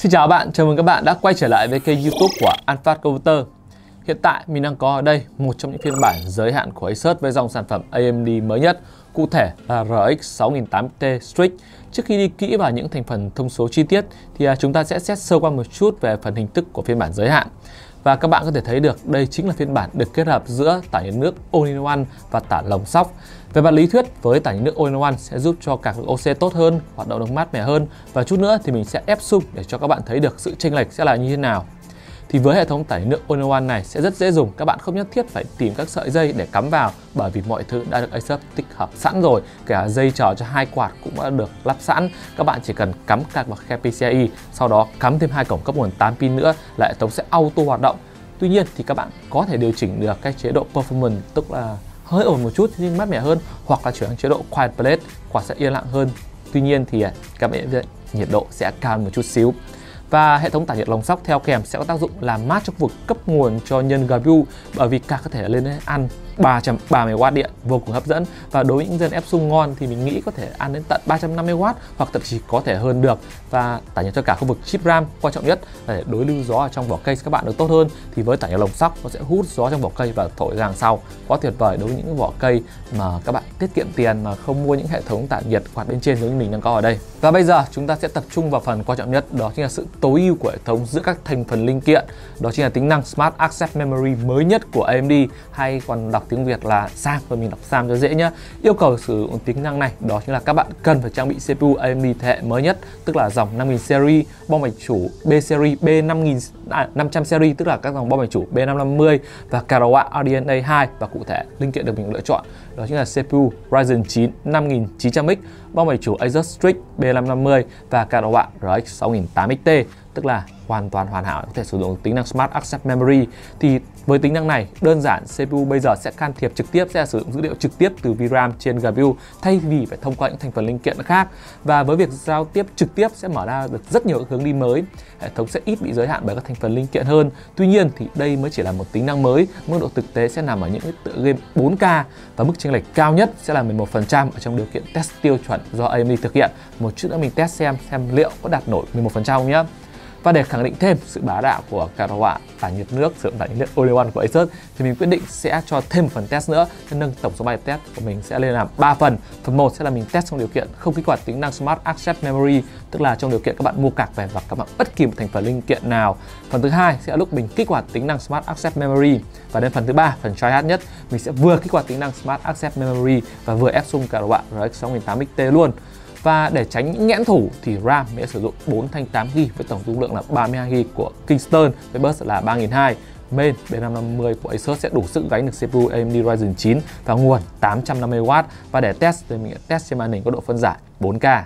Xin chào bạn, chào mừng các bạn đã quay trở lại với kênh youtube của Alphard Computer. Hiện tại mình đang có ở đây một trong những phiên bản giới hạn của Asus với dòng sản phẩm AMD mới nhất Cụ thể là RX 6080T Strix. Trước khi đi kỹ vào những thành phần thông số chi tiết thì à, chúng ta sẽ xét sơ qua một chút về phần hình thức của phiên bản giới hạn và các bạn có thể thấy được đây chính là phiên bản được kết hợp giữa tản nhiệt nước All-in-One và tản lồng sóc. Về mặt lý thuyết, với tản nhiệt nước All-in-One sẽ giúp cho các OC tốt hơn, hoạt động được mát mẻ hơn và chút nữa thì mình sẽ ép sung để cho các bạn thấy được sự chênh lệch sẽ là như thế nào thì với hệ thống tải nước One One này sẽ rất dễ dùng. Các bạn không nhất thiết phải tìm các sợi dây để cắm vào bởi vì mọi thứ đã được Asus tích hợp sẵn rồi. Cả dây trò cho hai quạt cũng đã được lắp sẵn. Các bạn chỉ cần cắm cạc vào khe PCIe, sau đó cắm thêm hai cổng cấp nguồn 8 pin nữa là hệ thống sẽ auto hoạt động. Tuy nhiên thì các bạn có thể điều chỉnh được cái chế độ performance tức là hơi ổn một chút nhưng mát mẻ hơn hoặc là chuyển sang chế độ quiet blade quạt sẽ yên lặng hơn. Tuy nhiên thì à, các bạn nhiệt độ sẽ cao một chút xíu. Và hệ thống tản nhiệt lồng sóc theo kèm sẽ có tác dụng làm mát cho khu vực, cấp nguồn cho nhân GPU bởi vì cả có thể lên ăn. 330W điện, vô cùng hấp dẫn. Và đối với những dân ép sung ngon thì mình nghĩ có thể ăn đến tận 350W hoặc thậm chí có thể hơn được. Và tản nhiệt cho cả khu vực chip RAM, quan trọng nhất là để đối lưu gió ở trong vỏ cây các bạn được tốt hơn. Thì với tản nhiệt lồng sóc, nó sẽ hút gió trong vỏ cây và thổi ra đằng sau. Quá tuyệt vời đối với những vỏ cây mà các bạn tiết kiệm tiền mà không mua những hệ thống tản nhiệt quạt bên trên giống như mình đang có ở đây. Và bây giờ chúng ta sẽ tập trung vào phần quan trọng nhất, đó chính là sự tối ưu của hệ thống giữa các thành phần linh kiện. Đó chính là tính năng Smart Access Memory mới nhất của AMD hay còn đọc tiếng Việt là SAM và mình đọc SAM cho dễ nhé yêu cầu sử dụng tính năng này đó chính là các bạn cần phải trang bị CPU AMD thế hệ mới nhất tức là dòng 5000 series bom mạch chủ B series B5000 à, 500 series tức là các dòng bom mạch chủ B550 và Karawat RDNA 2 và cụ thể linh kiện được mình lựa chọn. Đó chính là CPU Ryzen 9 5900X bom mạch chủ Asus Strix B550 và Karawat RX 6800XT tức là hoàn toàn hoàn hảo có thể sử dụng tính năng Smart Access Memory. Thì với tính năng này, đơn giản CPU bây giờ sẽ can thiệp trực tiếp, sẽ sử dụng dữ liệu trực tiếp từ VRAM trên GPU thay vì phải thông qua những thành phần linh kiện khác. Và với việc giao tiếp trực tiếp sẽ mở ra được rất nhiều hướng đi mới. Hệ thống sẽ ít bị giới hạn bởi các thành phần linh kiện hơn. Tuy nhiên thì đây mới chỉ là một tính năng mới. Mức độ thực tế sẽ nằm ở những tựa game 4K và mức chênh lệch cao nhất sẽ là 11% ở trong điều kiện test tiêu chuẩn do AMD thực hiện. Một chút nữa mình test xem xem liệu có đạt nổi 11% nhé và để khẳng định thêm sự bá đạo của Karawat tản nhiệt nước, sử dụng tại nhiệt Ole One của Asus thì mình quyết định sẽ cho thêm một phần test nữa nên nâng tổng số bài test của mình sẽ lên làm 3 phần. Phần 1 sẽ là mình test trong điều kiện không kích hoạt tính năng Smart Access Memory, tức là trong điều kiện các bạn mua cạc về và các bạn bất kỳ một thành phần linh kiện nào. Phần thứ hai sẽ là lúc mình kích hoạt tính năng Smart Access Memory và đến phần thứ ba, phần try hard nhất, mình sẽ vừa kích hoạt tính năng Smart Access Memory và vừa ép xung Karawat RX 6080 XT luôn. Và để tránh những nghẽn thủ thì RAM sẽ sử dụng 4 thanh 8GB với tổng dung lượng là 32GB của Kingston với bus là 3200 main B550 của Asus sẽ đủ sức gánh được CPU AMD Ryzen 9 và nguồn 850W và để test thì mình sẽ test trên màn hình có độ phân giải 4K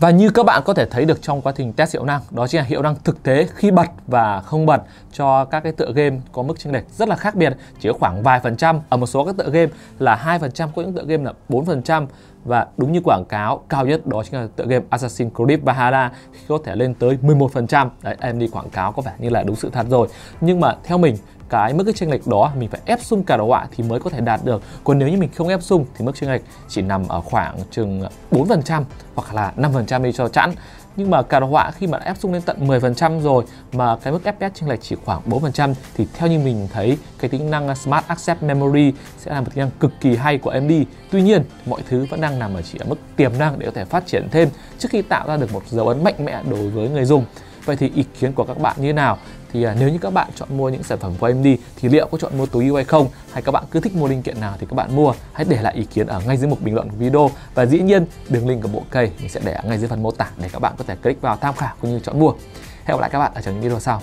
Và như các bạn có thể thấy được trong quá trình test hiệu năng, đó chính là hiệu năng thực tế khi bật và không bật cho các cái tựa game có mức chênh lệch rất là khác biệt, chỉ có khoảng vài phần trăm. Ở một số các tựa game là 2%, có những tựa game là 4% và đúng như quảng cáo cao nhất đó chính là tựa game Assassin's Creed Valhalla khi có thể lên tới 11%. Đấy, em đi quảng cáo có vẻ như là đúng sự thật rồi. Nhưng mà theo mình cái mức cái chênh lệch đó mình phải ép sung cả đồ họa thì mới có thể đạt được còn nếu như mình không ép sung thì mức chênh lệch chỉ nằm ở khoảng chừng 4% hoặc là 5% đi cho chẵn nhưng mà cả họa khi mà ép dụng lên tận 10% rồi mà cái mức FPS chênh lệch chỉ khoảng 4% thì theo như mình thấy cái tính năng Smart Access Memory sẽ là một tính năng cực kỳ hay của AMD. Tuy nhiên, mọi thứ vẫn đang nằm ở chỉ ở mức tiềm năng để có thể phát triển thêm trước khi tạo ra được một dấu ấn mạnh mẽ đối với người dùng. Vậy thì ý kiến của các bạn như thế nào? Thì à, nếu như các bạn chọn mua những sản phẩm của AMD thì liệu có chọn mua tối ưu hay không? Hay các bạn cứ thích mua linh kiện nào thì các bạn mua? Hãy để lại ý kiến ở ngay dưới mục bình luận của video và dĩ nhiên đường link của bộ cây mình sẽ để ở ngay dưới phần mô tả để các bạn có thể click vào tham khảo cũng như chọn mua. Hẹn gặp lại các bạn ở trong những video sau.